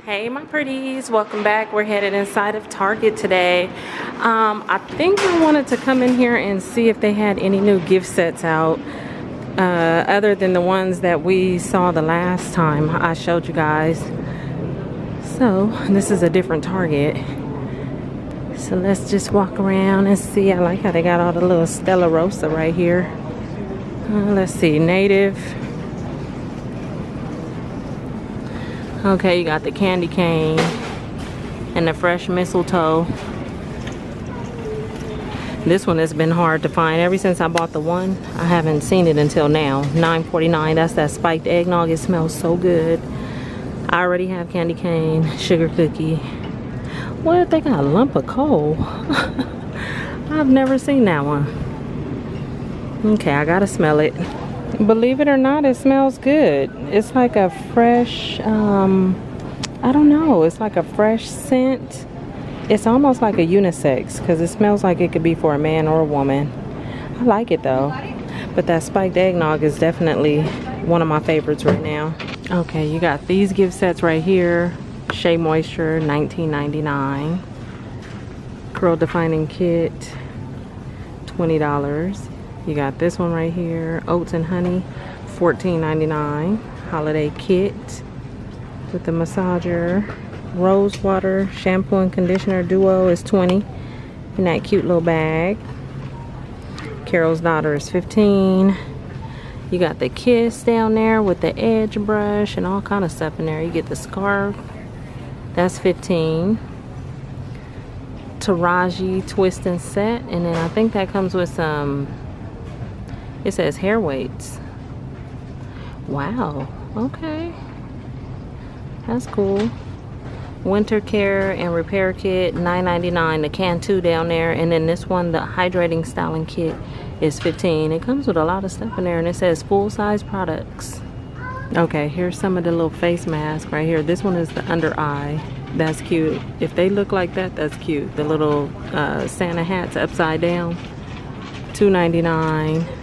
Hey my pretties, welcome back. We're headed inside of Target today. Um, I think I wanted to come in here and see if they had any new gift sets out uh, other than the ones that we saw the last time I showed you guys. So this is a different Target. So let's just walk around and see. I like how they got all the little Stella Rosa right here. Uh, let's see, native Okay, you got the candy cane and the fresh mistletoe. This one has been hard to find. Ever since I bought the one, I haven't seen it until now. $9.49. That's that spiked eggnog. It smells so good. I already have candy cane, sugar cookie. What? They got a lump of coal. I've never seen that one. Okay, I gotta smell it. Believe it or not, it smells good. It's like a fresh, um, I don't know, it's like a fresh scent. It's almost like a unisex because it smells like it could be for a man or a woman. I like it though. But that spiked eggnog is definitely one of my favorites right now. Okay, you got these gift sets right here. Shea Moisture, $19.99. Curl Defining Kit, $20. You got this one right here, Oats and Honey, $14.99. Holiday Kit with the massager. Rose Water Shampoo and Conditioner Duo is 20 in that cute little bag. Carol's Daughter is 15 You got the Kiss down there with the edge brush and all kind of stuff in there. You get the scarf. That's 15 Taraji Twist and Set. And then I think that comes with some it says hair weights. Wow. Okay. That's cool. Winter care and repair kit, $9.99. The Cantu down there. And then this one, the hydrating styling kit, is 15 It comes with a lot of stuff in there. And it says full size products. Okay, here's some of the little face masks right here. This one is the under eye. That's cute. If they look like that, that's cute. The little uh, Santa hats upside down. $2.99.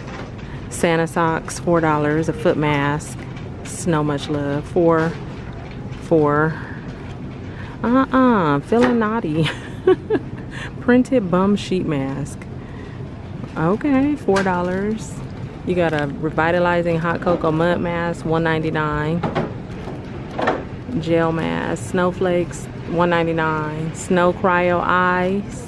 Santa socks, four dollars. A foot mask, snow much love, four, four. Uh-uh, feeling naughty. Printed bum sheet mask. Okay, four dollars. You got a revitalizing hot cocoa mud mask, one ninety nine. Gel mask, snowflakes, one ninety nine. Snow cryo eyes,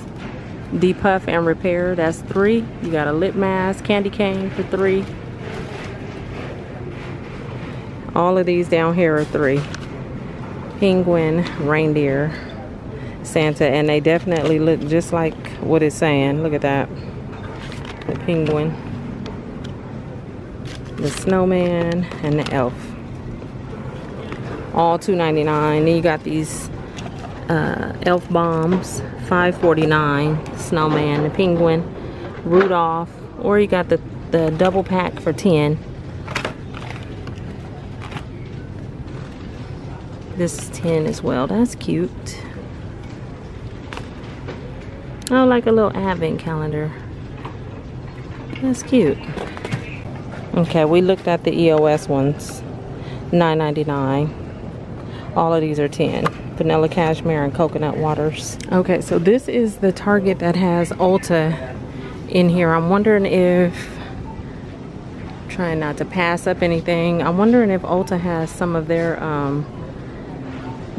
depuff and repair that's three. You got a lip mask candy cane for three. All of these down here are three. Penguin reindeer santa and they definitely look just like what it's saying. Look at that. The penguin the snowman and the elf. All $2.99 then you got these uh, elf bombs 5.49 snowman the penguin rudolph or you got the the double pack for 10 this is 10 as well that's cute. Oh like a little advent calendar. That's cute. Okay we looked at the eos ones 9.99 all of these are 10 vanilla cashmere and coconut waters. Okay so this is the target that has ulta in here. I'm wondering if trying not to pass up anything i'm wondering if ulta has some of their um,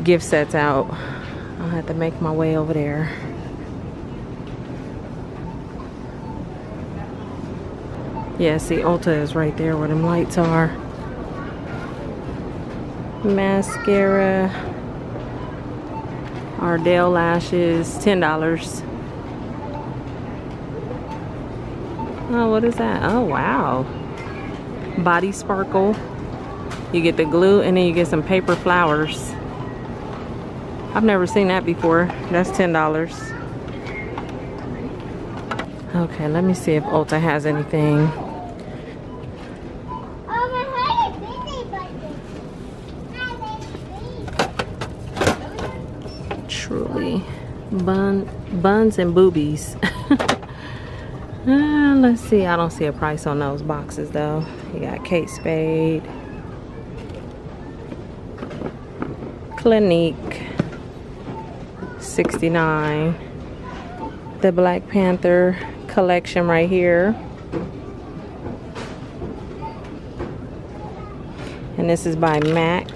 gift sets out. I'll have to make my way over there. Yeah see ulta is right there where them lights are. Mascara Ardell lashes $10 oh what is that? Oh wow. Body sparkle. You get the glue and then you get some paper flowers. I've never seen that before. That's $10 okay let me see if Ulta has anything bun buns and boobies uh, let's see i don't see a price on those boxes though you got kate spade Clinique, 69 The Black Panther collection right here. And this is by MAC.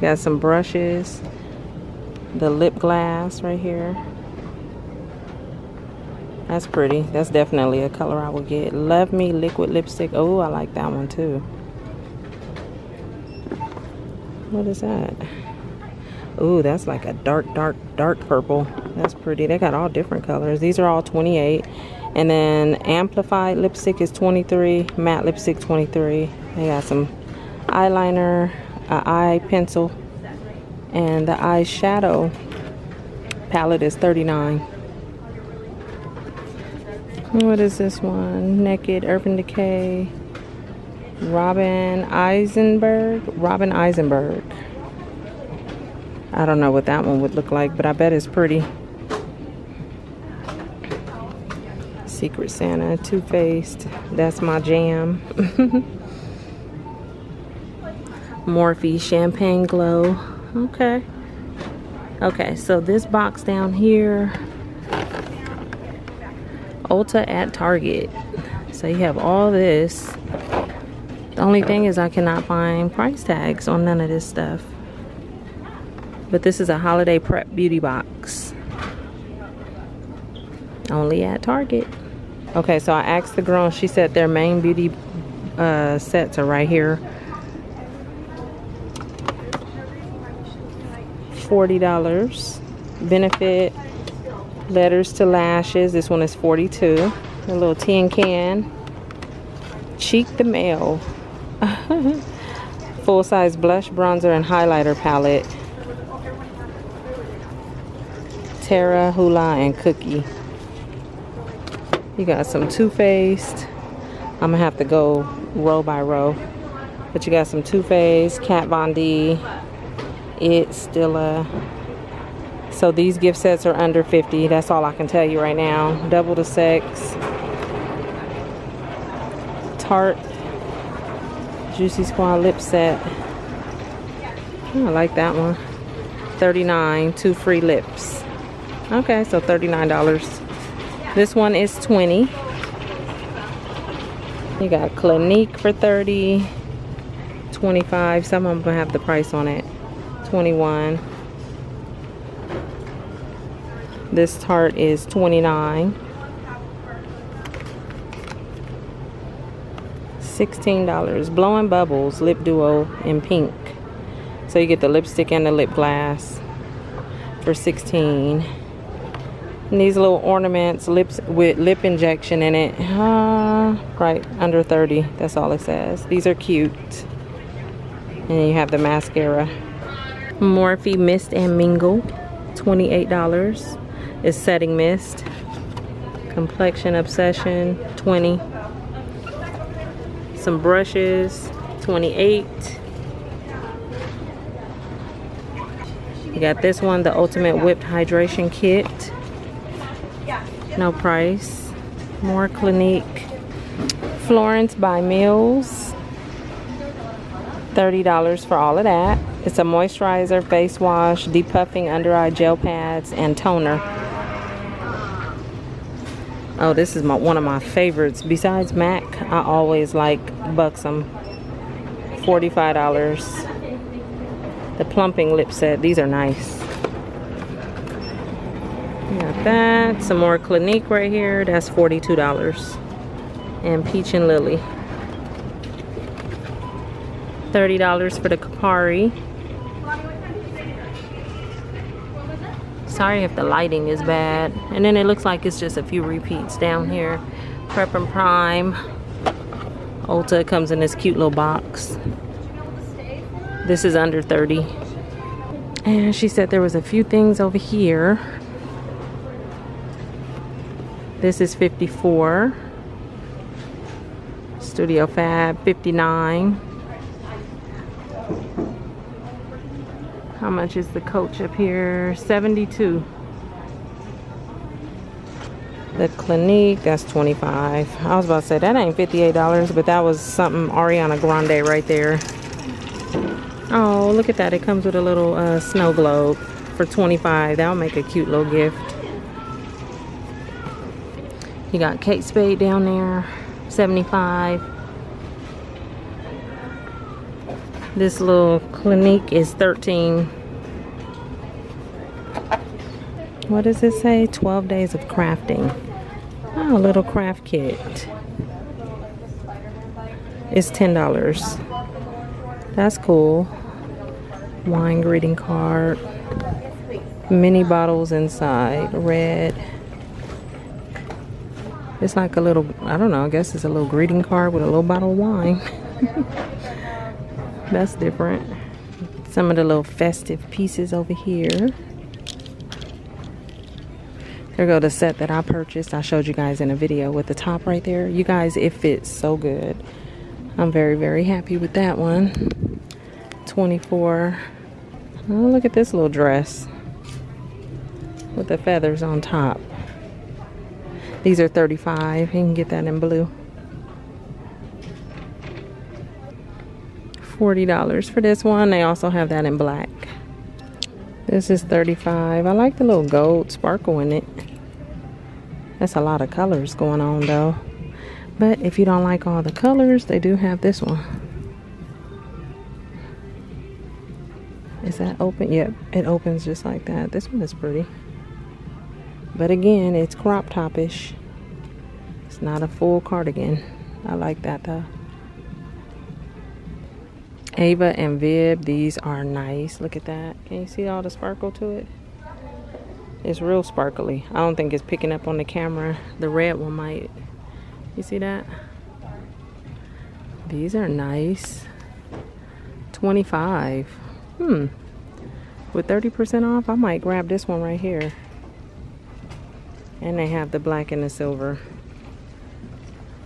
Got some brushes. The lip glass right here. That's pretty. That's definitely a color I would get. Love Me liquid lipstick. Oh, I like that one too. What is that? Oh, that's like a dark, dark, dark purple. That's pretty. They got all different colors. These are all 28. And then amplified lipstick is 23. Matte lipstick 23. They got some eyeliner, eye pencil, and the eyeshadow palette is 39. What is this one? Naked Urban Decay. Robin Eisenberg. Robin Eisenberg. I don't know what that one would look like, but I bet it's pretty. Secret Santa, Too Faced. That's my jam. Morphe Champagne Glow. Okay. Okay, so this box down here Ulta at Target. So you have all this. The only thing is I cannot find price tags on none of this stuff. But this is a holiday prep beauty box. Only at Target. Okay, so I asked the girl she said their main beauty uh, sets are right here. $40. Benefit Letters to Lashes. This one is 42. A little tin can. Cheek the Mail. Full size blush, bronzer, and highlighter palette. Tara, Hoola, and Cookie. You got some Too Faced. I'm gonna have to go row by row. But you got some Too Faced, Kat Von D, It, Stila, so these gift sets are under 50. That's all I can tell you right now. Double the sex. Tarte Juicy Squad lip set. Oh, I like that one. 39 two free lips. Okay, so $39. This one is 20. You got Clinique for 30. 25. Some of them have the price on it. 21. This Tarte is 29 $16. Blowing Bubbles Lip Duo in pink. So you get the lipstick and the lip glass for 16 and these little ornaments lips with lip injection in it uh, right under 30 that's all it says these are cute and you have the mascara Morphe Mist and Mingle $28 is Setting Mist. Complexion Obsession, 20. Some brushes, 28. You got this one, the Ultimate Whipped Hydration Kit. No price. More Clinique. Florence by Mills. $30 for all of that. It's a moisturizer, face wash, depuffing under eye gel pads, and toner. Oh, this is my one of my favorites. Besides MAC, I always like Buxom. $45. The plumping lip set. These are nice. Got that. Some more Clinique right here. That's $42. And Peach and Lily. $30 for the Kapari. Sorry if the lighting is bad. And then it looks like it's just a few repeats down here. Prep and Prime. Ulta comes in this cute little box. This is under 30. And she said there was a few things over here. This is 54. Studio Fab 59. How much is the coach up here? 72. The Clinique, that's 25. I was about to say, that ain't $58, but that was something Ariana Grande right there. Oh, look at that. It comes with a little uh, snow globe for 25 That'll make a cute little gift. You got Kate Spade down there, 75 This little Clinique is 13 What does it say? 12 days of crafting. Oh, a little craft kit. It's $10. That's cool. Wine greeting card. Mini bottles inside. Red. It's like a little, I don't know, I guess it's a little greeting card with a little bottle of wine. That's different. Some of the little festive pieces over here. There go the set that I purchased. I showed you guys in a video with the top right there. You guys, it fits so good. I'm very, very happy with that one. 24. Oh, look at this little dress with the feathers on top. These are 35. You can get that in blue. $40 for this one. They also have that in black. This is 35. I like the little gold sparkle in it. That's a lot of colors going on though. But if you don't like all the colors, they do have this one. Is that open? Yep, it opens just like that. This one is pretty. But again, it's crop top-ish. It's not a full cardigan. I like that though. Ava and Vib, these are nice. Look at that. Can you see all the sparkle to it? It's real sparkly. I don't think it's picking up on the camera. The red one might. You see that? These are nice. 25. Hmm. With 30% off, I might grab this one right here. And they have the black and the silver.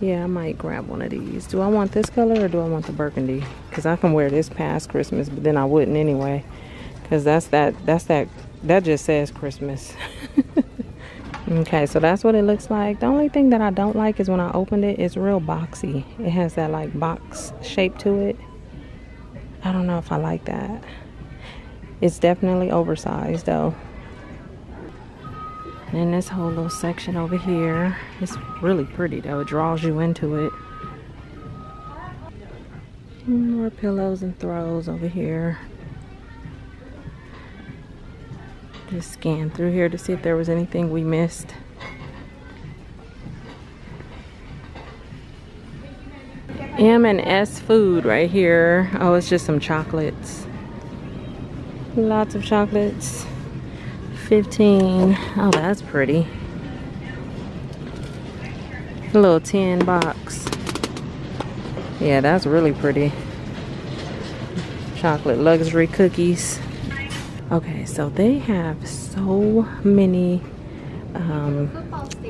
Yeah, I might grab one of these. Do I want this color or do I want the burgundy? Because I can wear this past Christmas, but then I wouldn't anyway. Because that's that, that's that, that just says Christmas. okay, so that's what it looks like. The only thing that I don't like is when I opened it, it's real boxy. It has that like box shape to it. I don't know if I like that. It's definitely oversized though. And this whole little section over here, it's really pretty though. It draws you into it. More pillows and throws over here. Just scan through here to see if there was anything we missed. M and S food right here. Oh, it's just some chocolates. Lots of chocolates. 15 oh that's pretty a little tin box yeah that's really pretty. Chocolate luxury cookies. Okay so they have so many um,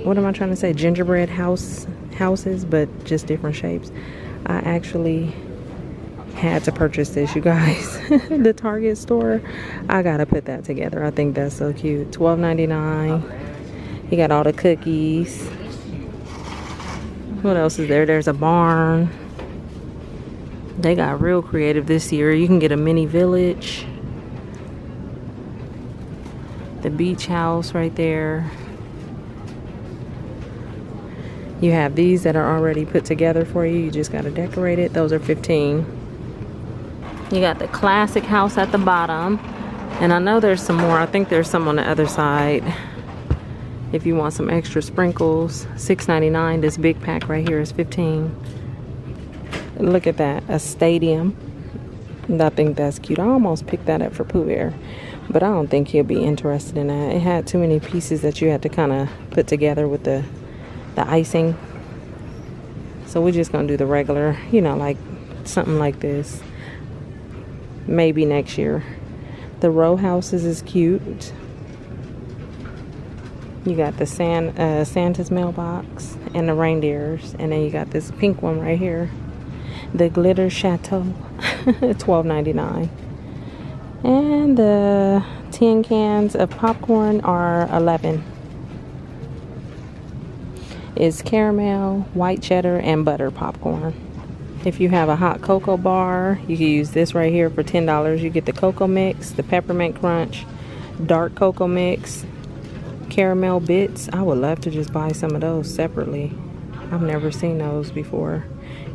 what am I trying to say? Gingerbread house houses but just different shapes. I actually had to purchase this you guys. The target store i gotta put that together. I think that's so cute. $12.99 you got all the cookies. What else is there? There's a barn they got real creative this year you can get a mini village the beach house right there you have these that are already put together for you you just got to decorate it those are 15 you got the classic house at the bottom. And I know there's some more. I think there's some on the other side. If you want some extra sprinkles, $6.99. This big pack right here is 15 Look at that, a stadium. I think that's cute. I almost picked that up for Pooh Bear, but I don't think he'll be interested in that. It had too many pieces that you had to kind of put together with the the icing. So we're just gonna do the regular, you know, like something like this maybe next year. The row houses is cute. You got the San, uh, Santa's mailbox and the reindeers. And then you got this pink one right here. The Glitter Chateau. $12.99. And the tin cans of popcorn are 11 is caramel, white cheddar, and butter popcorn. If you have a hot cocoa bar, you can use this right here for $10. You get the cocoa mix, the peppermint crunch, dark cocoa mix, caramel bits. I would love to just buy some of those separately. I've never seen those before.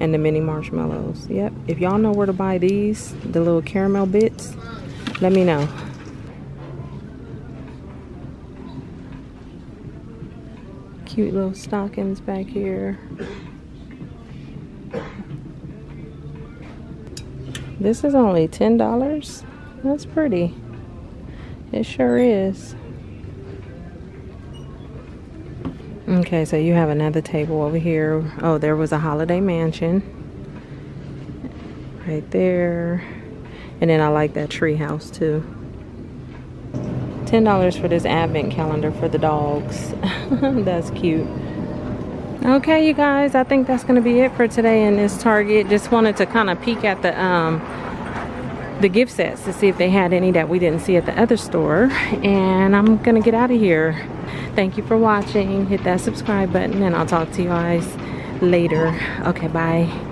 And the mini marshmallows. Yep. If y'all know where to buy these, the little caramel bits, let me know. Cute little stockings back here. This is only $10. That's pretty. It sure is. Okay, so you have another table over here. Oh, there was a holiday mansion. Right there. And then I like that tree house too. $10 for this advent calendar for the dogs. that's cute. Okay, you guys, I think that's going to be it for today in this Target. Just wanted to kind of peek at the um, the gift sets to see if they had any that we didn't see at the other store. And I'm to get out of here. Thank you for watching. Hit that subscribe button and I'll talk to you guys later. Okay, bye.